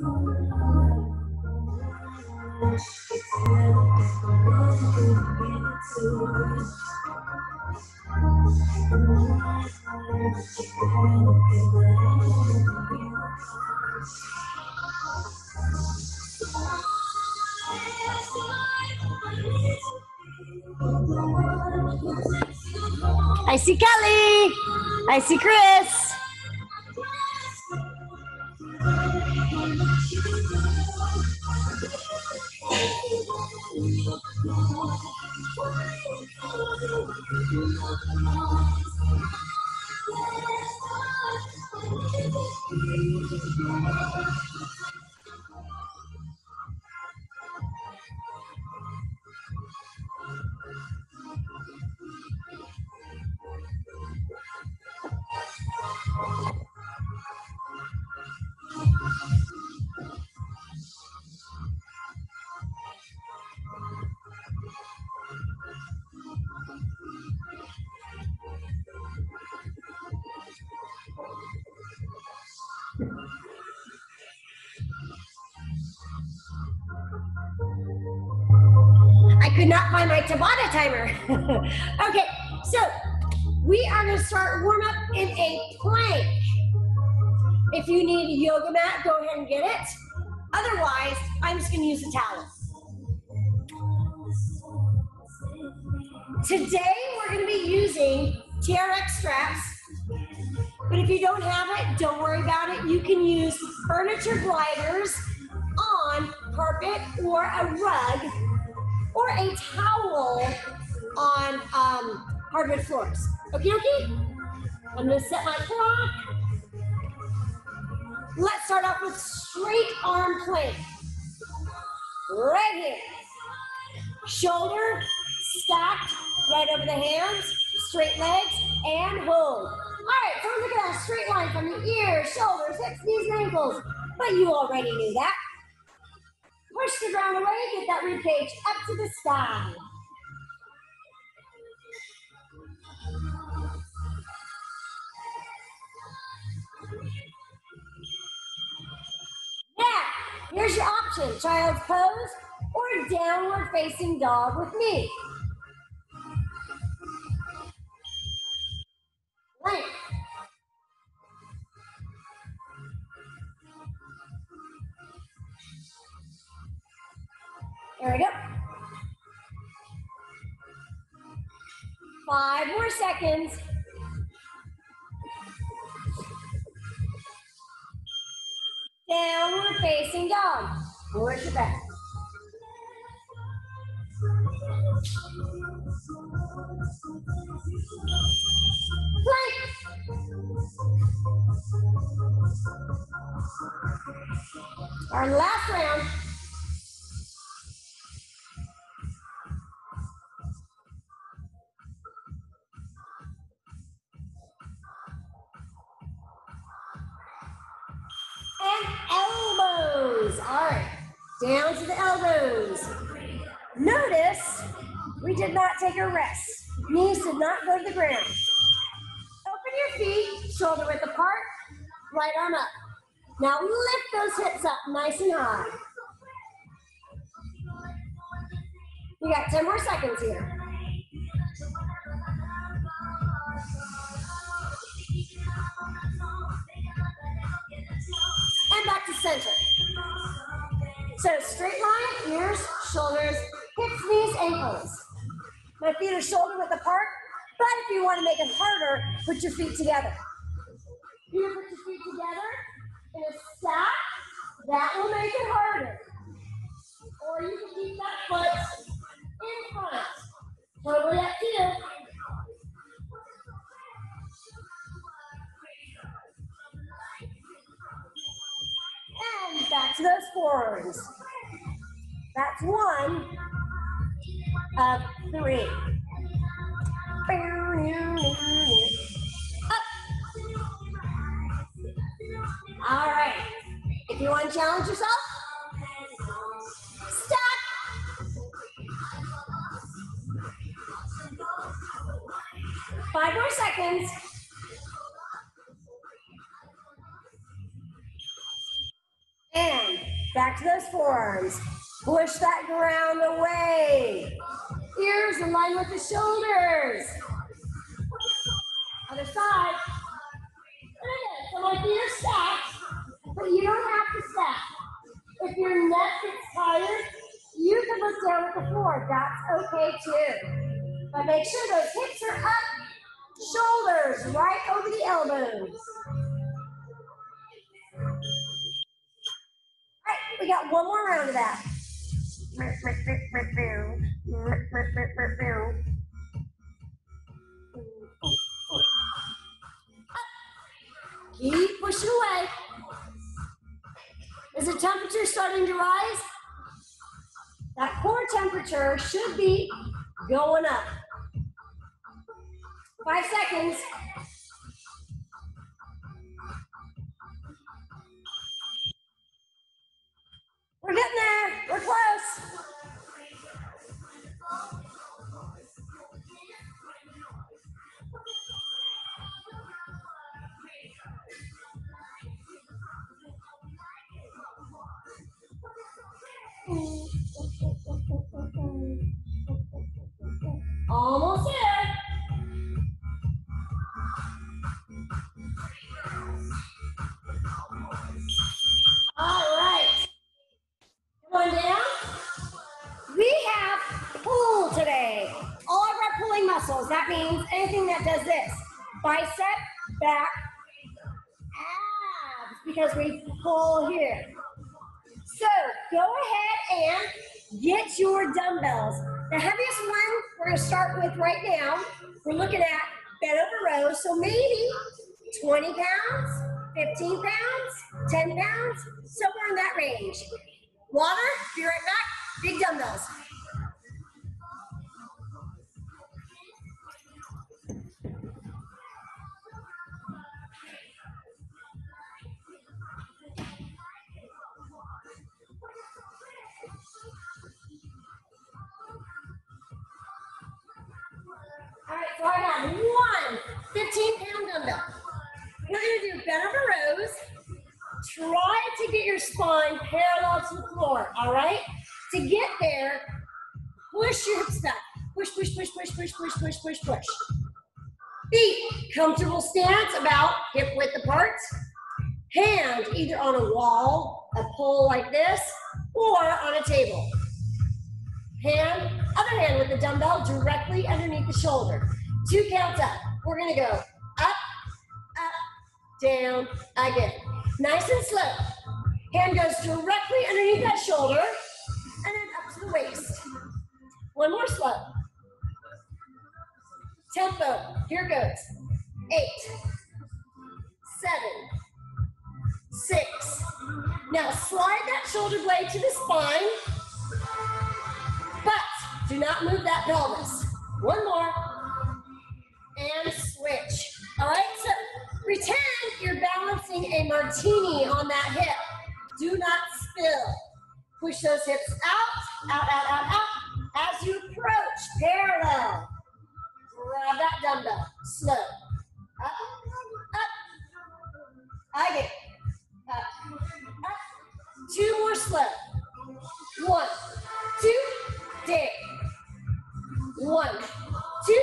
I see Kelly. I see Chris. Tabata timer. okay, so we are going to start warm up in a plank. If you need a yoga mat, go ahead and get it. Otherwise, I'm just going to use a towel. Today, we're going to be using TRX straps. But if you don't have it, don't worry about it. You can use furniture gliders on carpet or a rug or a towel on um, hardwood floors. Okay, okay? I'm gonna set my clock. Let's start off with straight arm plank. Right here. Shoulder stacked right over the hands, straight legs, and hold. All right, so look at that straight line from the ears, shoulders, hips, knees, and ankles. But you already knew that. Push the ground away, get that rib cage up to the sky. Now, here's your option, child's pose or downward facing dog with me. Length. There we go. Five more seconds. Downward facing dog. Towards your back. Plank. Our last round. Down to the elbows. Notice we did not take a rest. Knees did not go to the ground. Open your feet, shoulder width apart, right arm up. Now lift those hips up nice and high. You got 10 more seconds here. and back to center. So straight line, ears, shoulders, hips, knees, ankles. My feet are shoulder width apart, but if you want to make it harder, put your feet together. Here, put your feet together in a stack. That will make it harder. Or you can keep that foot in front. Totally up to you. And back to those forearms. That's one of three. Up. All right. If you want to challenge yourself. Five more seconds. Back to those forearms. Push that ground away. Ears in line with the shoulders. Other side. So feet are stacked, but you don't have to stack. If your neck gets tired, you can look down at the floor. That's okay too. But make sure those hips are up, shoulders right over the elbows. We got one more round of that. Keep pushing away. Is the temperature starting to rise? That core temperature should be going up. Five seconds. We're getting there. We're close. Almost there. Down. We have pull today. All of our pulling muscles. That means anything that does this. Bicep, back, abs, because we pull here. So go ahead and get your dumbbells. The heaviest one we're gonna start with right now, we're looking at bent over rows. So maybe 20 pounds, 15 pounds, 10 pounds, somewhere in that range. Water, be right back, big dumbbells. All right, so I have one 15 pound dumbbell. We're gonna do bent over rows. Try to get your spine parallel to the floor, all right? To get there, push your hips back. Push, push, push, push, push, push, push, push, push. Feet, comfortable stance, about hip width apart. Hand either on a wall, a pole like this, or on a table. Hand, other hand with the dumbbell directly underneath the shoulder. Two counts up. We're gonna go up, up, down, again. Nice and slow. Hand goes directly underneath that shoulder and then up to the waist. One more slow. Tempo, here goes. Eight, seven, six. Now slide that shoulder blade to the spine, but do not move that pelvis. One more, and switch. All right, so pretend you're a martini on that hip. Do not spill. Push those hips out, out, out, out, out. As you approach, parallel. Grab that dumbbell, slow. Up, up. Again. Up, up. Two more slow. One, two, down. One, two,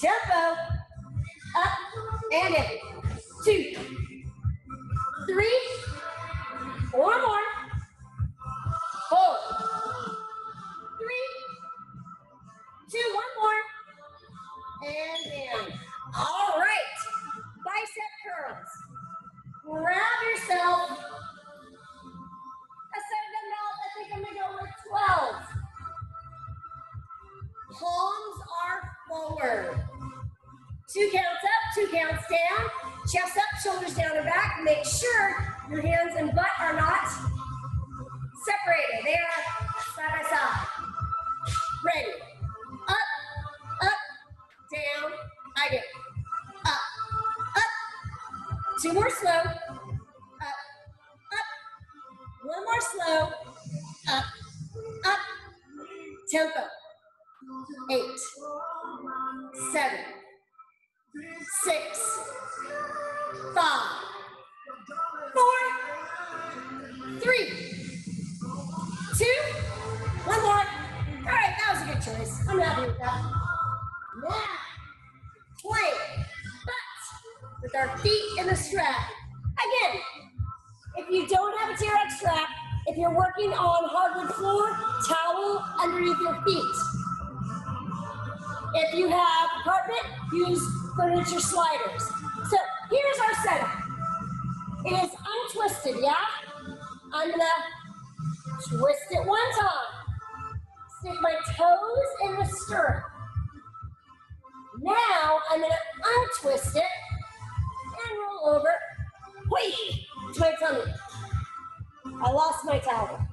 tempo. Up and in. Two, three, four more. Four, three, two, one more. And in. All right. Bicep curls. Grab yourself a set of dumbbells. I think I'm gonna go with 12. Palms are forward. Two counts up, two counts down. Chest up, shoulders down and back. Make sure your hands and butt are not separated. They are side by side. Ready. Up, up, down, again. Up, up. Two more slow. Up, up. One more slow. Up, up. Tempo. Eight, seven, six, five, four, three, two, one more. All right, that was a good choice. I'm happy with that. Now, play, but with our feet in the strap. Again, if you don't have a TRX strap, if you're working on hardwood floor, towel underneath your feet. If you have carpet, use furniture sliders. So here's our setup. It is untwisted, yeah? I'm gonna twist it one time. Stick my toes in the stirrup. Now I'm gonna untwist it and roll over, whee, to my tummy. I lost my towel.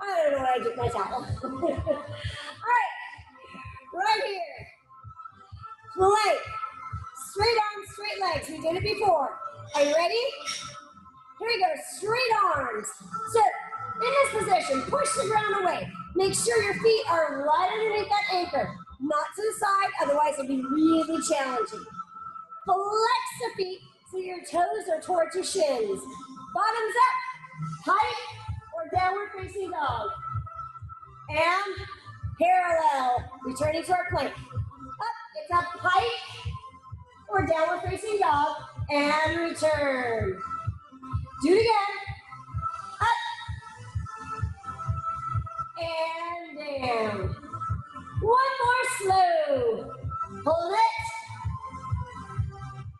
I don't know where I get my towel. All right, right here. Plank. Straight arms, straight legs. We did it before. Are you ready? Here we go. Straight arms. So, in this position, push the ground away. Make sure your feet are right underneath that anchor, not to the side, otherwise it'll be really challenging. Flex the feet so your toes are towards your shins. Bottoms up, height or downward facing dog. And parallel, returning to our plank. Up, pike or downward facing dog, and return. Do it again. Up and down. One more slow. Hold it.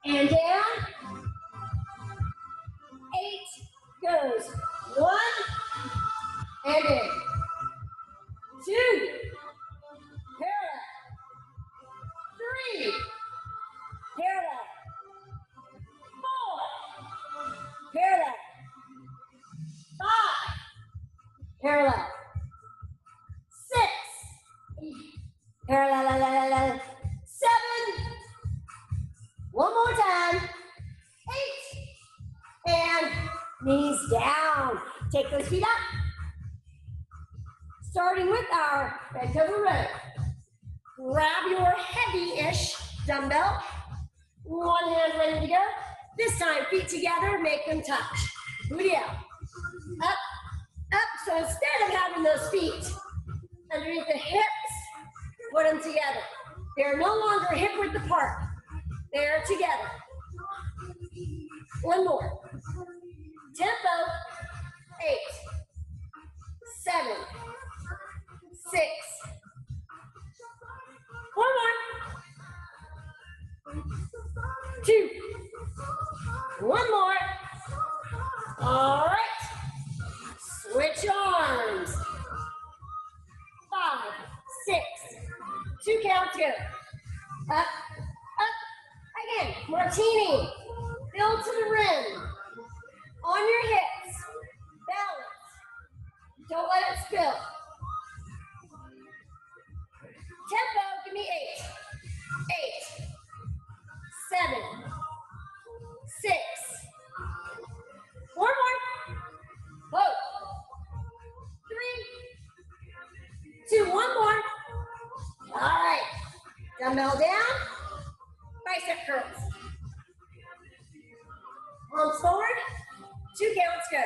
And down. Eight goes. One and in. Two. Three. Parallel. Four. Parallel. Five. Parallel. Six. Parallel. Seven. One more time. Eight. And knees down. Take those feet up. Starting with our bent over row. Grab your heavy-ish dumbbell. One hand ready to go. This time, feet together, make them touch. Booty out. Up, up. So instead of having those feet underneath the hips, put them together. They're no longer hip width apart. They're together. One more. Tempo. Eight, seven, six. One more. Two. One more. All right. Switch arms. Five, six. Two counts go. Up, up. Again, martini. Build to the rim. On your hips. Balance. Don't let it spill. Tempo, give me eight. Eight. Seven. Six. Four more. Whoa. Three. Two. One more. All right. Dumbbell down. Bicep curls. Arms forward. Two counts go.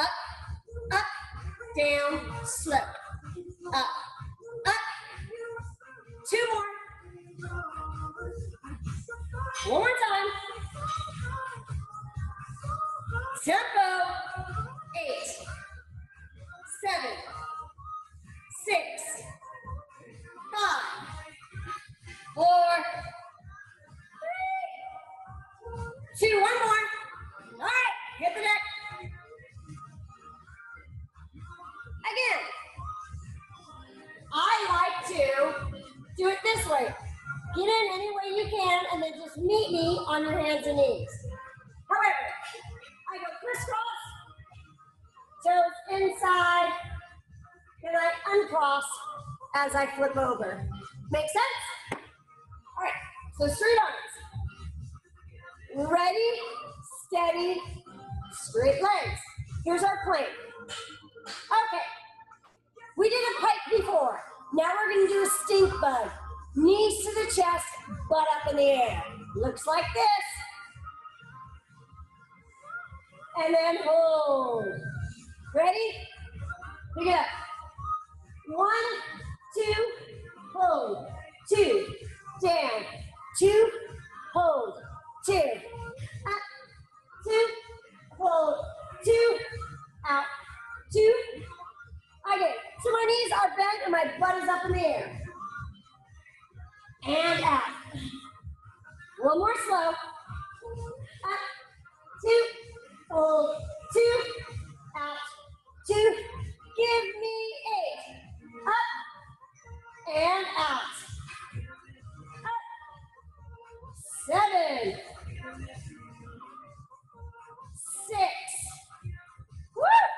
Up, up, down, slow. Up. Two more. One more time. Tempo. Eight, seven, six, five, four, three, two, one more. All right, hit the deck. Again, I like to do it this way. Get in any way you can and then just meet me on your hands and knees. However, I go crisscross, toes inside, then I uncross as I flip over. Make sense? All right, so straight arms. Ready, steady, straight legs. Here's our plank. Okay, we did a pike before. Now we're gonna do a stink bug. Knees to the chest, butt up in the air. Looks like this. And then hold. Ready? Pick it up. One, two, hold, two, down, two, hold, two, up, two, hold, two, out, two. Okay, so my knees are bent and my butt is up in the air. And out. One more slow. Up, two, hold, two, out, two. Give me eight. Up and out. Up. Seven. Six. Woo!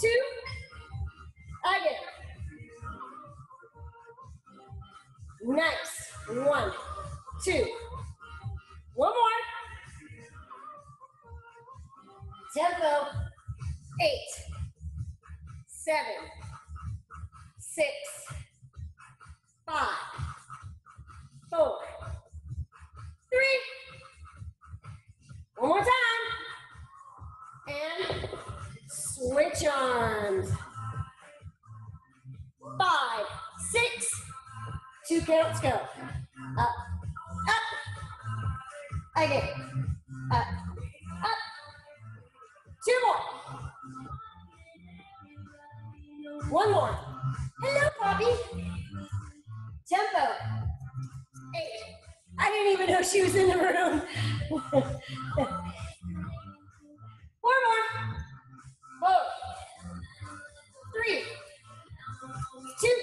Two. Oh, Again. Nice. One, two. One more. Tempo. Eight, seven, six, five, four, three. One more time. And switch arms. Five, six, two counts go. Up, uh, up, again, up, up. Two more. One more. Hello, Poppy. Tempo. Eight. I didn't even know she was in the room. Four more.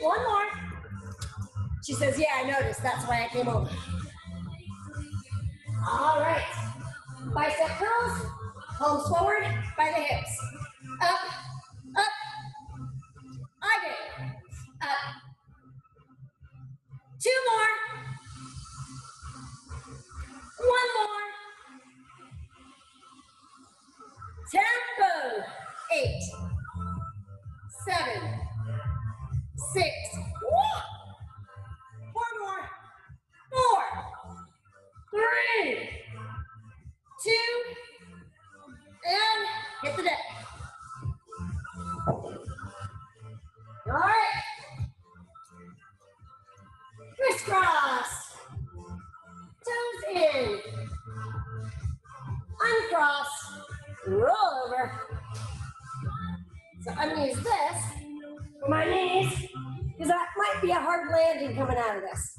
One more. She says, Yeah, I noticed. That's why I came over. All right. Bicep curls. Palms forward by the hips. Up, up. Again. Up. Two more. One more. Tempo. Eight, seven, six, more, four, three, two, and hit the deck. Use this for my knees because that might be a hard landing coming out of this.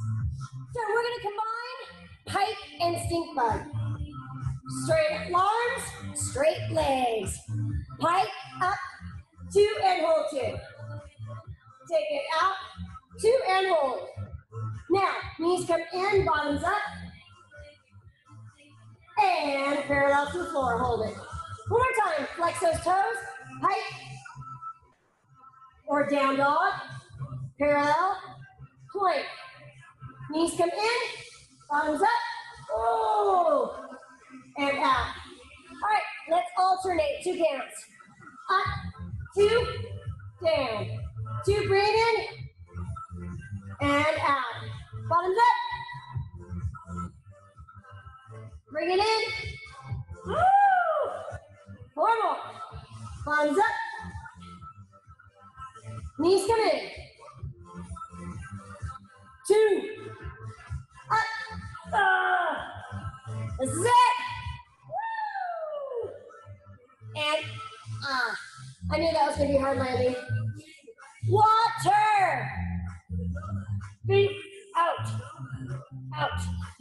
Water. Feet out. Out.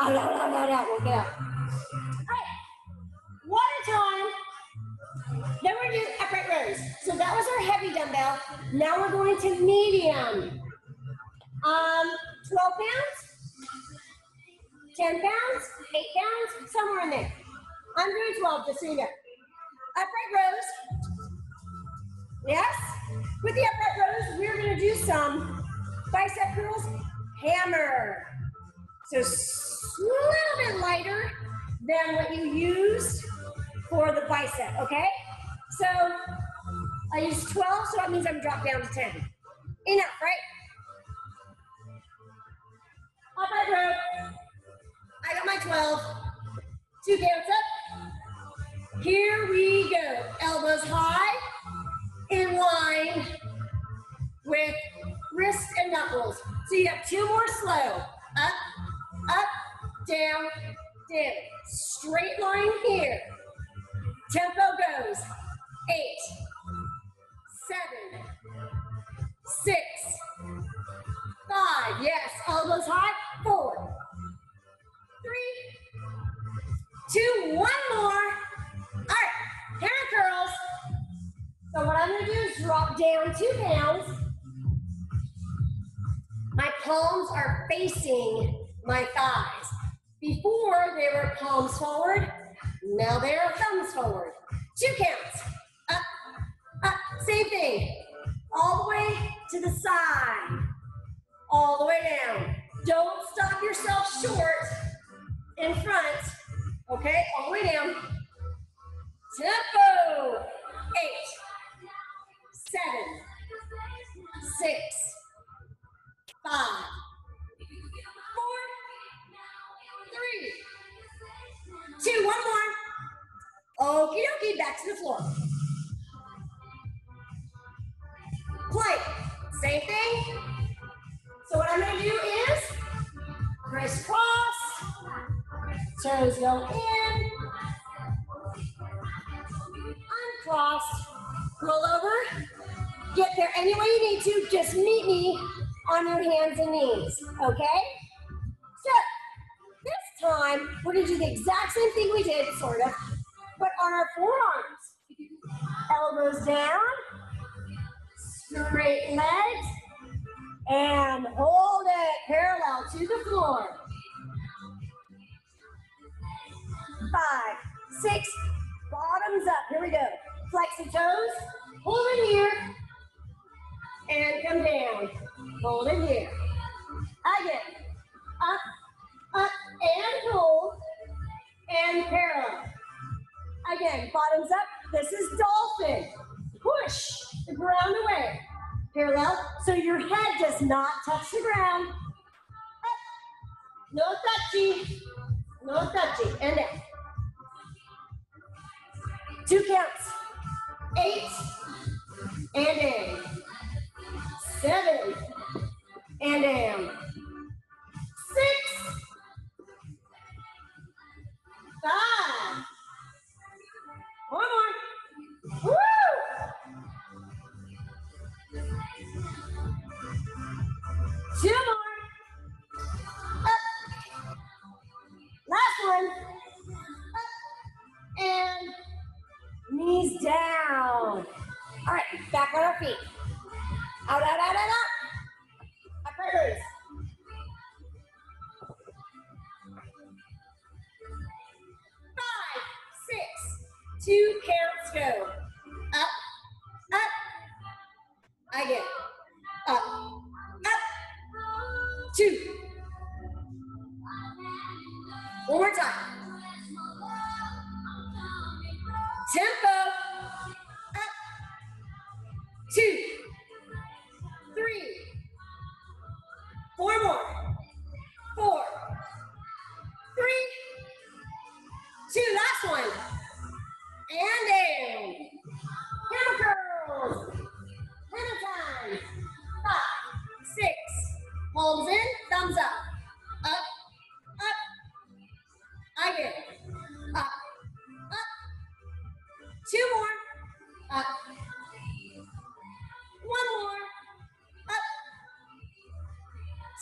out, out, out, out, out. We'll get out. Right. One time. Then we're gonna do upright rows. So that was our heavy dumbbell. Now we're going to medium. Um, 12 pounds, 10 pounds, 8 pounds, somewhere in there. I'm doing 12, just so you know. Upright rows. Yes? With the upright rows, we're gonna do some bicep curls, hammer. So a little bit lighter than what you used for the bicep, okay? So I used 12, so that means I'm dropped down to 10. Enough, right? Upright row. I got my 12. Two counts up. Here we go. Elbows high, in line with wrist and knuckles. So you have two more slow. Up, up, down, down. Straight line here. Tempo goes. Eight, seven, six, five. Yes, elbows high. Four, three, two, one more. All right, hammer curls. So what I'm gonna do is drop down two pounds. My palms are facing my thighs. Before they were palms forward, now they are thumbs forward. Two counts. Up, up, same thing. All the way to the side. All the way down. Don't stop yourself short in front. Okay, all the way down. Tempo. Eight, six, five, four, three, two, one more. Okie dokie, back to the floor. Plank, same thing. So what I'm gonna do is crisscross, toes go in, uncrossed, roll over, get there any way you need to, just meet me on your hands and knees, okay? So, this time, we're gonna do the exact same thing we did, sort of, but on our forearms. Elbows down, straight legs, and hold it parallel to the floor. Five, six, bottoms up. Here we go. Flex the toes, hold in here, and come down. Hold it here. Again, up, up, and hold, and parallel. Again, bottoms up. This is dolphin. Push the ground away. Parallel, so your head does not touch the ground. Up. No touchy. No touchy. And down. Two counts. Eight. And down. Seven. And down.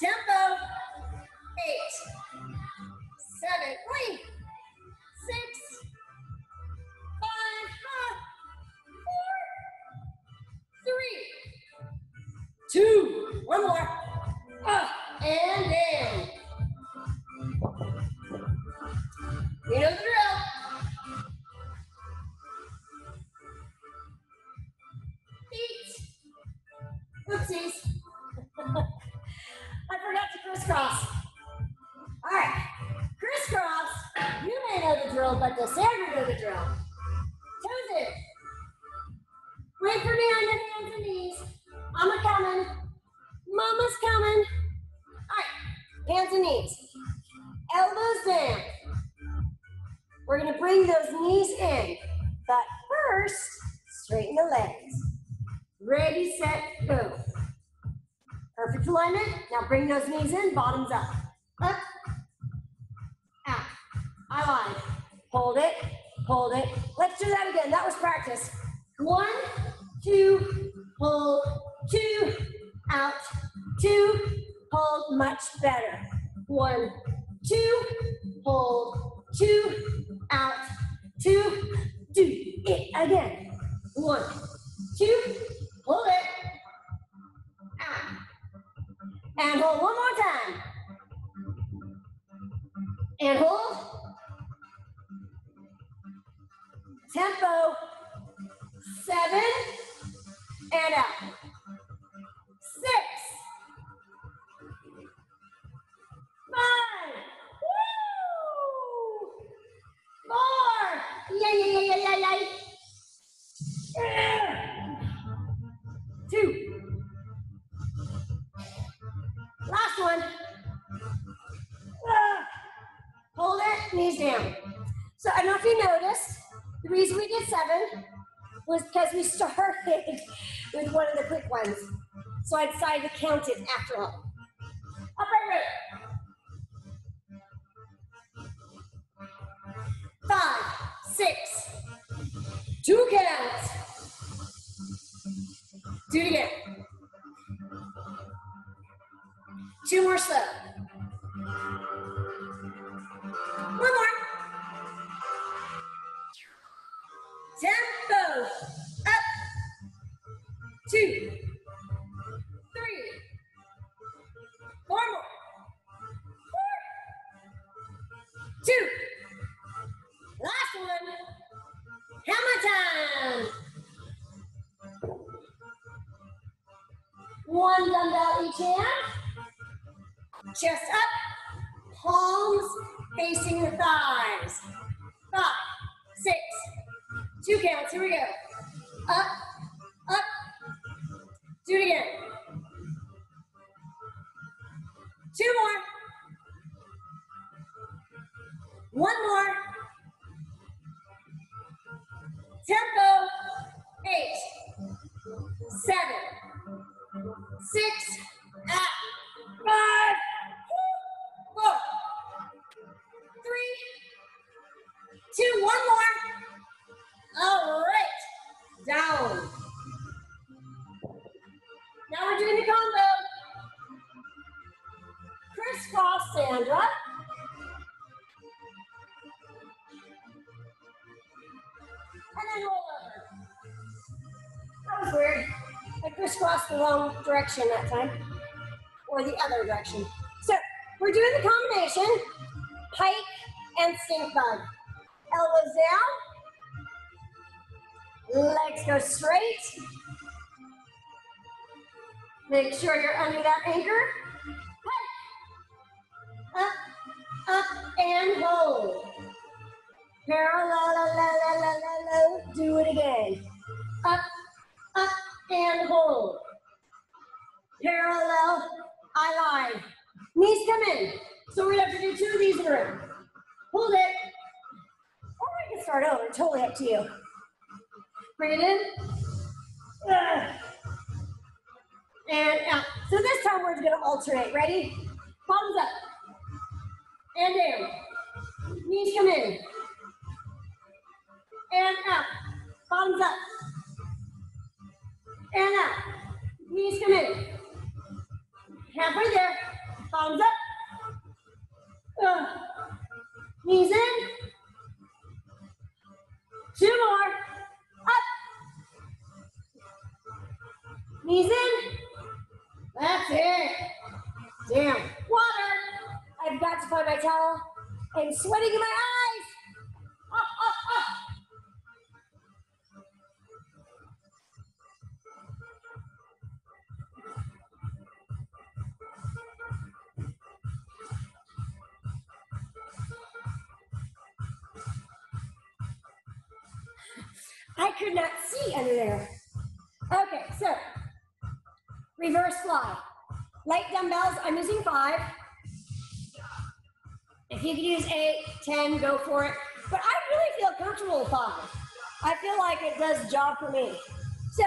Tempo. Eight. Seven. Wait. Knees And out. I decided to after all. One more. Tempo. Eight, seven, six, direction that time, or the other direction. So we're doing the combination, pike and stink bug. Elbows down, legs go straight. Make sure you're under that anchor. Up, up, and hold. Parallel, do it again. Up, up, and hold. Parallel, I line. Knees come in. So we're gonna have to do two of these in a row. Hold it. Or we can start over, totally up to you. Bring it in. And out. So this time we're gonna alternate. Ready? Palms up. And down. Knees come in. And out. Bottoms up. And out. Knees come in. Halfway there. Bottoms up. Uh, knees in. Two more. Up. Knees in. That's it. Damn. Water. I've got to find my towel. I'm sweating in my eyes. Up, up, up. I could not see under there. Okay, so reverse fly. Light dumbbells, I'm using five. If you could use eight, 10, go for it. But I really feel comfortable with five. I feel like it does the job for me. So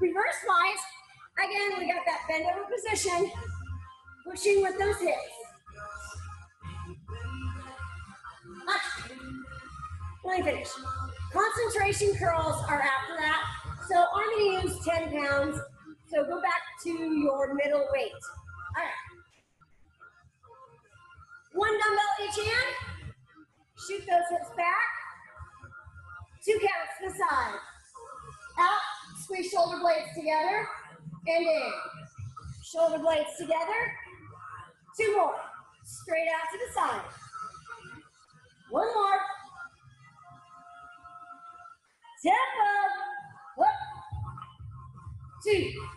reverse flies. Again, we got that bend over position, pushing with those hips. Ah. Let me finish. Concentration curls are after that. So I'm going to use 10 pounds. So go back to your middle weight. All right. One dumbbell each hand. Shoot those hips back. Two counts to the side. Out, squeeze shoulder blades together, and in. Shoulder blades together. Two more. Straight out to the side. One more. Two. Three.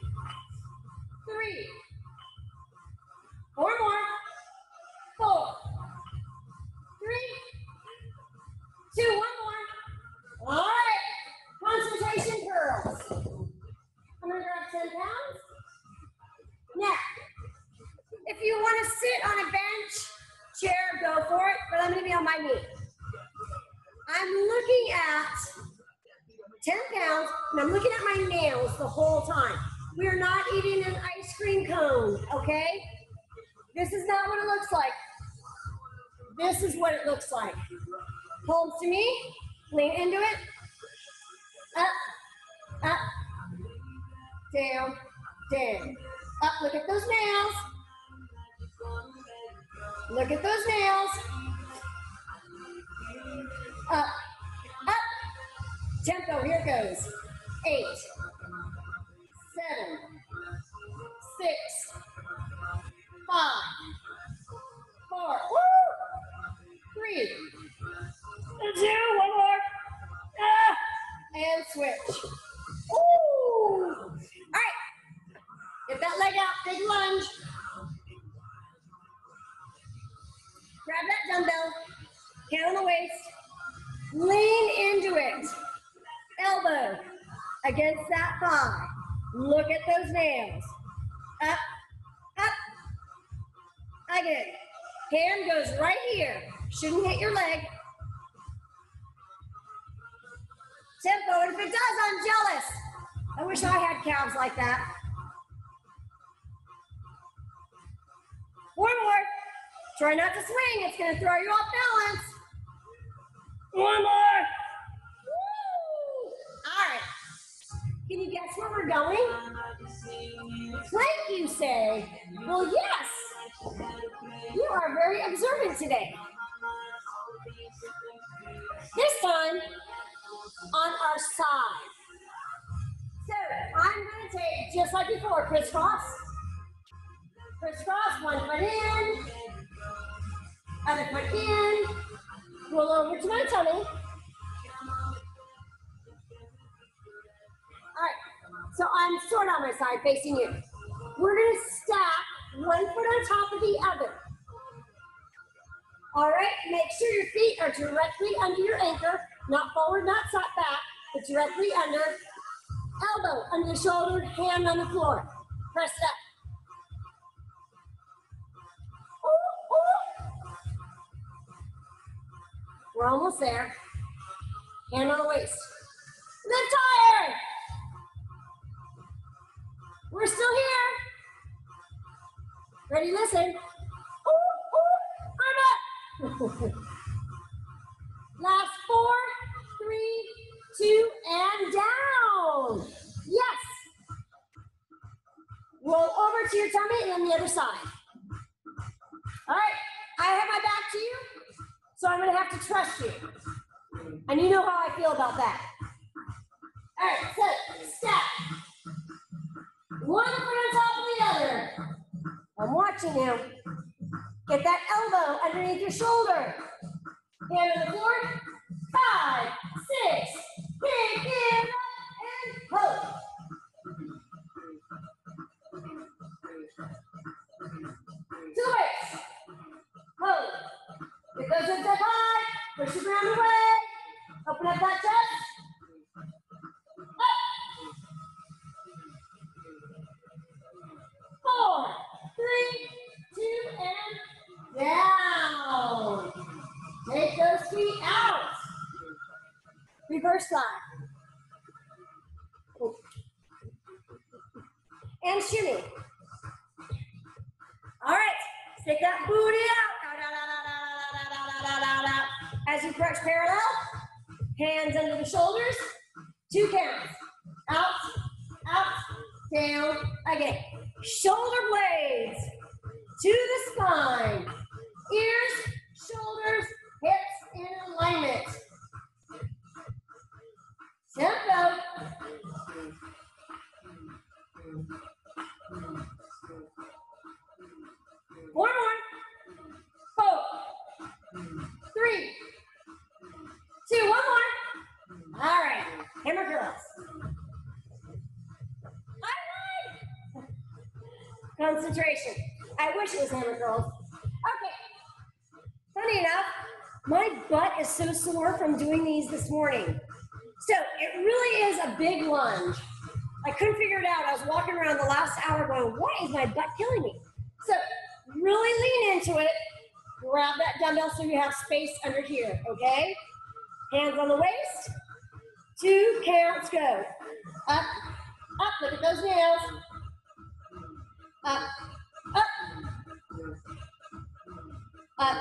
Those nails. Up, up. Again. Hand goes right here. Shouldn't hit your leg. Tempo, and if it does, I'm jealous. I wish I had calves like that. One more. Try not to swing, it's gonna throw you off balance. One more. Woo! All right. Can you guess where we're going? Plank, you say? Well, yes. You are very observant today. This time, on our side. So I'm going to take, just like before, crisscross. Crisscross, one foot in, other foot in, roll over to my tummy. So I'm sort of on my side facing you. We're to stack one foot on top of the other. All right, make sure your feet are directly under your anchor, not forward, not sat back, but directly under. Elbow under the shoulder, hand on the floor. Press it up. Ooh, ooh. We're almost there. Hand on the waist. Lift higher. We're still here. Ready, listen. Ooh, ooh, arm up. Last four, three, two, and down. Yes. Roll over to your tummy and then the other side. All right, I have my back to you, so I'm gonna have to trust you. And you know how I feel about that. All right, so step. One foot on top of the other. I'm watching you. Get that elbow underneath your shoulder. Hand on the floor. Five, six, pick it Concentration. I wish it was hammer curls. Okay. Funny enough, my butt is so sore from doing these this morning. So it really is a big lunge. I couldn't figure it out. I was walking around the last hour going, why is my butt killing me? So really lean into it. Grab that dumbbell so you have space under here, okay? Hands on the waist. Two counts, go. Up, up, look at those nails. Up, up, up,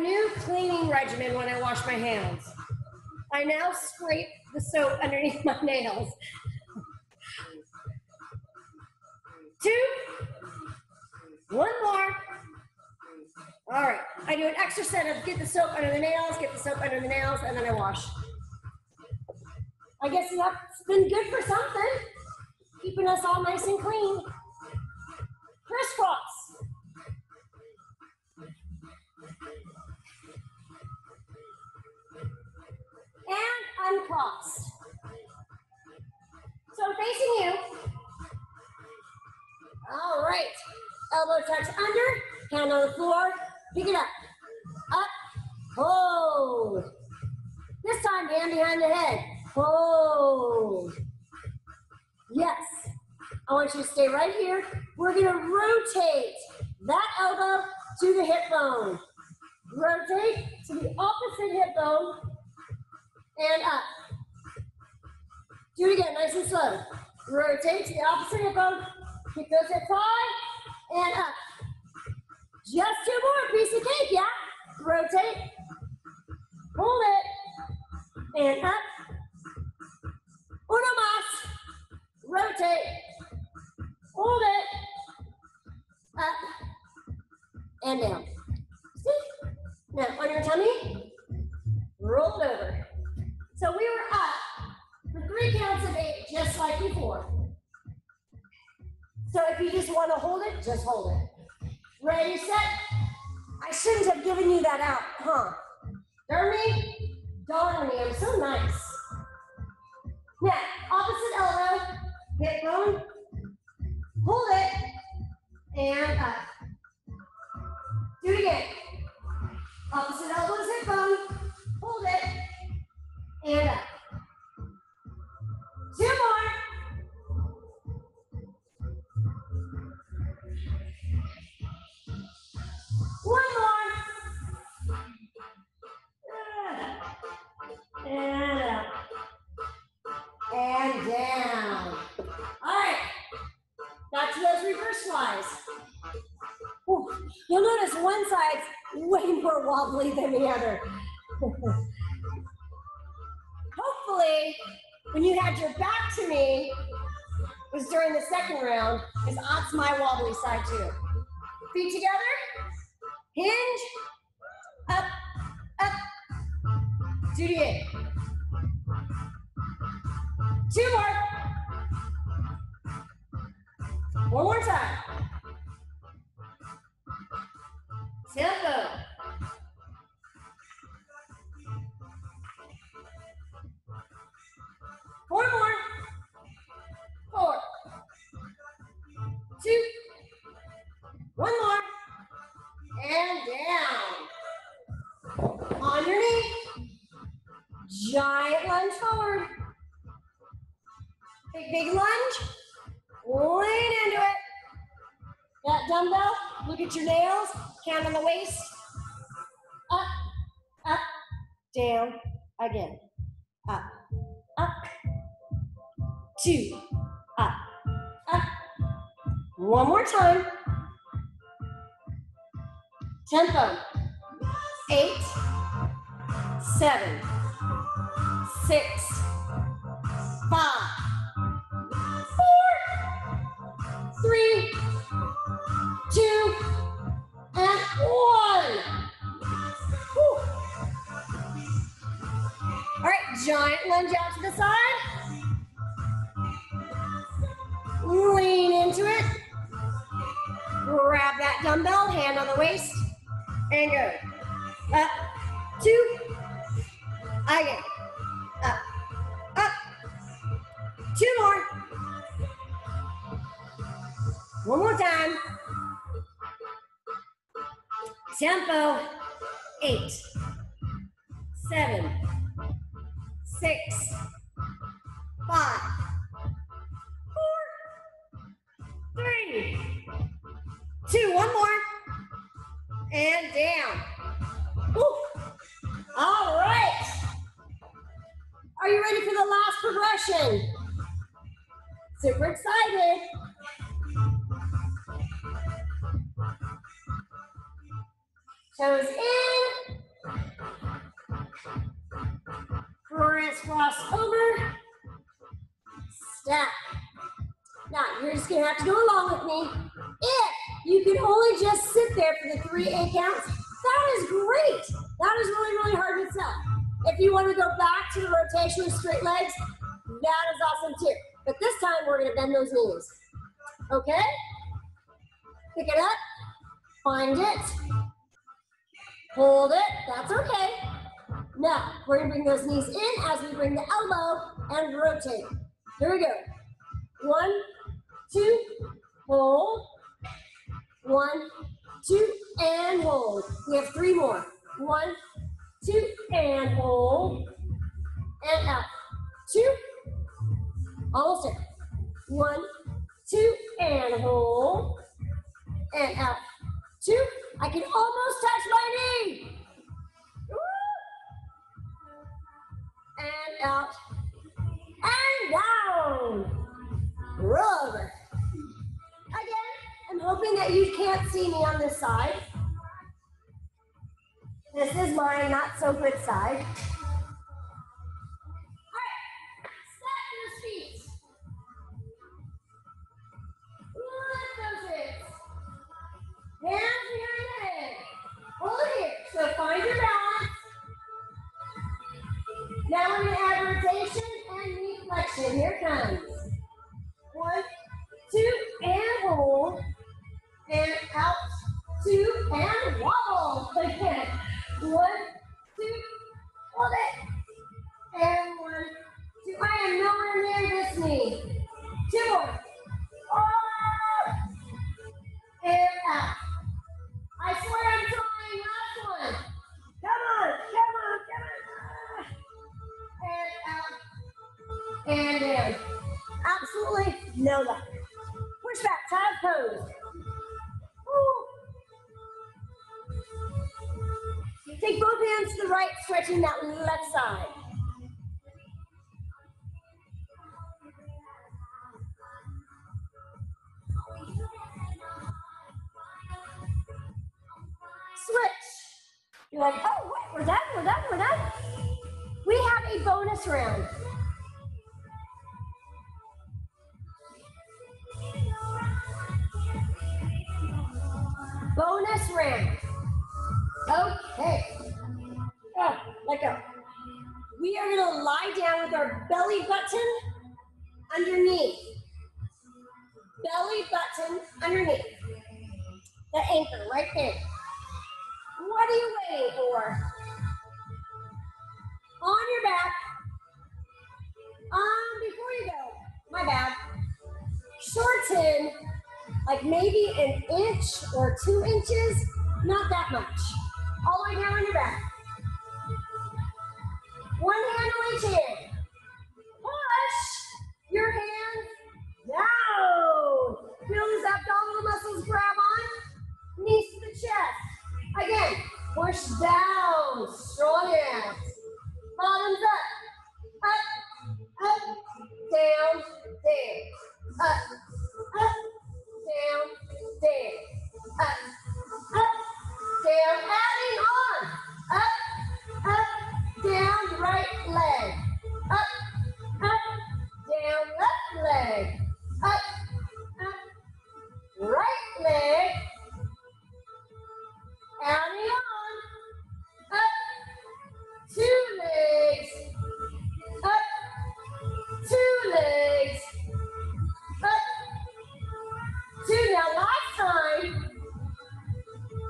new cleaning regimen when I wash my hands. I now scrape the soap underneath my nails. Two. One more. All right. I do an extra set of get the soap under the nails, get the soap under the nails, and then I wash. I guess that's been good for something. Keeping us all nice and clean. Crisscross. And uncross. So I'm facing you. All right. Elbow touch under, hand on the floor, pick it up. Up, hold. This time, hand behind the head. Hold. Yes. I want you to stay right here. We're gonna rotate that elbow to the hip bone. Rotate to the opposite hip bone and up. Do it again, nice and slow. Rotate to the opposite hip bone. Keep those hips high and up. Just two more, piece of cake, yeah? Rotate. Hold it. And up. Uno más. Rotate. Hold it. Up. And down. See? Now, on your tummy, roll it over. So we were up for three counts of eight, just like before. So if you just want to hold it, just hold it. Ready, set. I shouldn't have given you that out, huh? Darn me? Darn me, I'm so nice. Now, opposite elbow, hip bone, hold it, and up. Do it again. Opposite elbows, hip bone, and up. Two more. One more. And up. And down. All right. Back to those reverse flies. Ooh, You'll notice one side's way more wobbly than the other. When you had your back to me, was during the second round, because that's my wobbly side too. Feet together, hinge, up, up, two to eight. Two more. One more time. Giant lunge forward. Big, big lunge. Lean into it. That dumbbell, look at your nails, count on the waist. Up, up, down, again. Up, up, two, up, up. One more time. Tempo. Eight, seven, six, five, four, three, two, and one. Whew. All right, giant lunge out to the side. Lean into it. Grab that dumbbell, hand on the waist, and go. Up, two, again. Two more. One more time. Tempo. Eight, seven, six, five, four, three, two. One more. And down. Woo. All right. Are you ready for the last progression? Super excited. Toes in. Crisscross over. Step. Now, you're just to have to go along with me. If you can only just sit there for the three eight counts, that is great. That is really, really hard to set. If you want to go back to the rotation with straight legs, that is awesome too. But this time, we're to bend those knees. Okay? Pick it up. Find it. Hold it. That's okay. Now, we're to bring those knees in as we bring the elbow and rotate. Here we go. One, two, hold. One, two, and hold. We have three more. One, two, and hold. And out. Two. Almost there. One, two, and hold. And out. Two. I can almost touch my knee. And out. And down. Rub. Again, I'm hoping that you can't see me on this side. This is my not so good side. Hands behind the head. Hold it here. So find your balance. Now we're going to add rotation and knee flexion. Here it comes. One, two, and hold. And out, two, and wobble. Again. One, two, hold it. And one, two. I am nowhere near this knee. Two more. Oh! And out. I swear I'm trying. Last one. Come on, come on, come on. And out. And in. Absolutely no luck. Push back, child's pose. Woo. Take both hands to the right, stretching that left side. Switch. You're like, oh, wait, we're done, we're done, we're done. We have a bonus round. Bonus round. Okay. Oh, let go. We are gonna lie down with our belly button underneath. Belly button underneath. The anchor right there. What are you waiting for? On your back. Um, before you go, my bad. Shorten like maybe an inch or two inches, not that much. All the way down on your back. One hand on each hand. Push your hands down. Feel these abdominal muscles grab on. Knees to the chest. Again, push down. Strong hands. Bottoms up. Up. Up. Down. Down. Up. Up. Down. Down. Up. Up. Down. Adding on. Up. Up. Down. Right leg. Up. Up. Down. Left leg. Up. Up. Right leg. Adding on. Two legs. Up. Two legs. Up. Two. Now last time.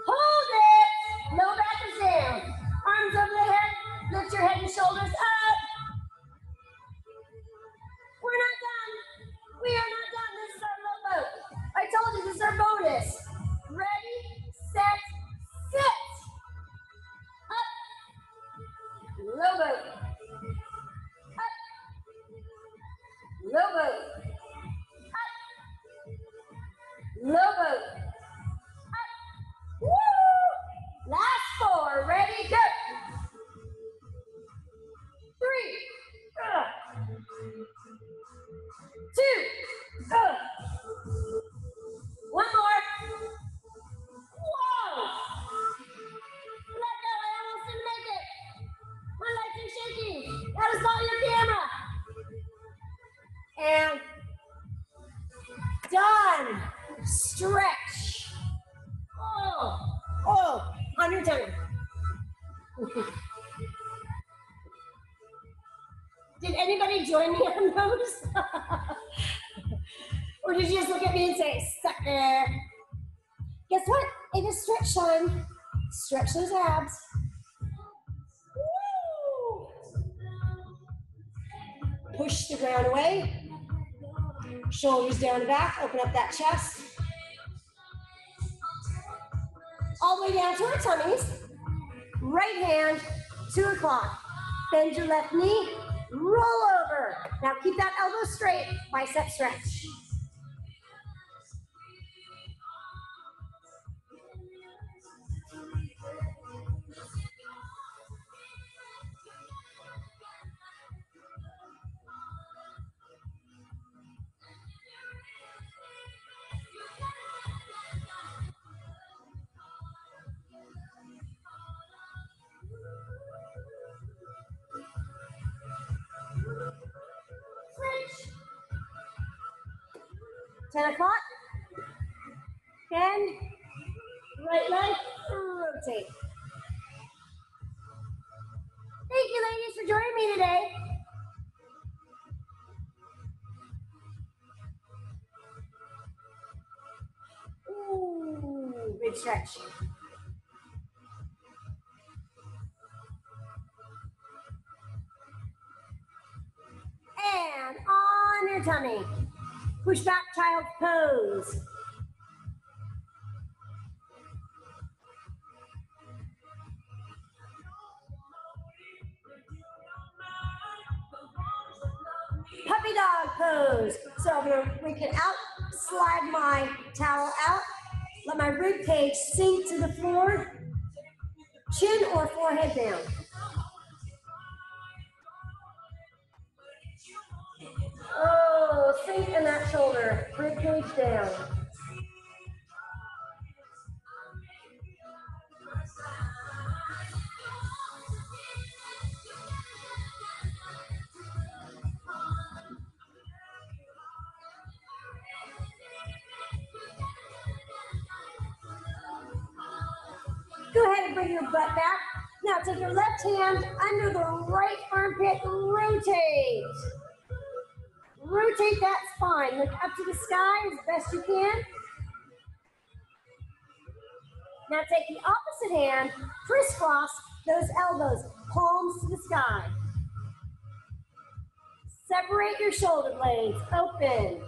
Hold it. No back is down. Arms over the head. Lift your head and shoulders up. We're not done. We are not done. This is our low boat. I told you this is our bonus. Ready, set, sit. Boat. Woo! Last four. Ready, go. Three. Two. Stretch those abs. Push the ground away. Shoulders down and back. Open up that chest. All the way down to our tummies. Right hand to a clock. Bend your left knee. Roll over. Now keep that elbow straight. Bicep stretch. For joining me today. Ooh, big stretch. And on your tummy. Push back child's pose. Puppy dog pose. So I'm gonna, we can out slide my towel out. Let my rib cage sink to the floor. Chin or forehead down. Oh, sink in that shoulder. Rib cage down. Ahead and bring your butt back. Now take your left hand under the right armpit, rotate. Rotate that spine. Look up to the sky as best you can. Now take the opposite hand, crisscross those elbows, palms to the sky. Separate your shoulder blades, open.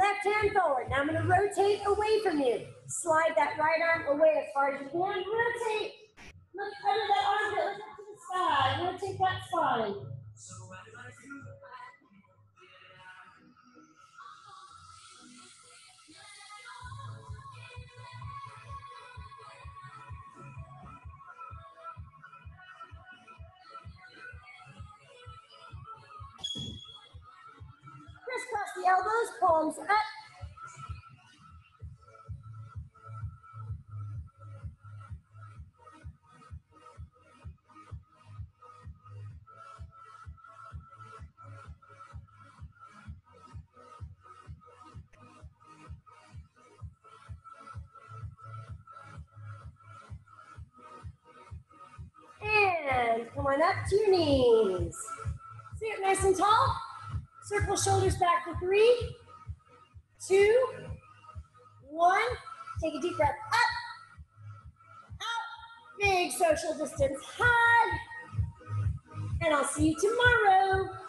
Left hand forward. Now I'm going to rotate away from you. Slide that right arm away as far as you can. Rotate. To your knees. Sit nice and tall. Circle shoulders back for three, two, one. Take a deep breath up, out. Big social distance hug. And I'll see you tomorrow.